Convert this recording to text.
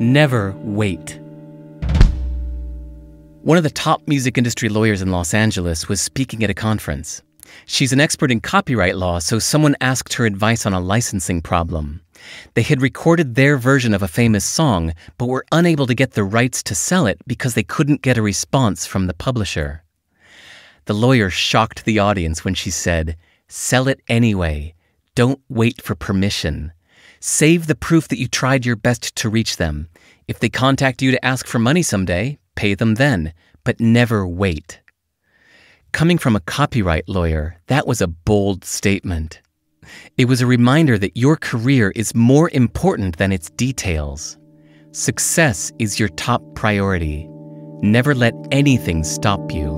Never wait. One of the top music industry lawyers in Los Angeles was speaking at a conference. She's an expert in copyright law, so someone asked her advice on a licensing problem. They had recorded their version of a famous song, but were unable to get the rights to sell it because they couldn't get a response from the publisher. The lawyer shocked the audience when she said, Sell it anyway. Don't wait for permission. Save the proof that you tried your best to reach them. If they contact you to ask for money someday, pay them then, but never wait. Coming from a copyright lawyer, that was a bold statement. It was a reminder that your career is more important than its details. Success is your top priority. Never let anything stop you.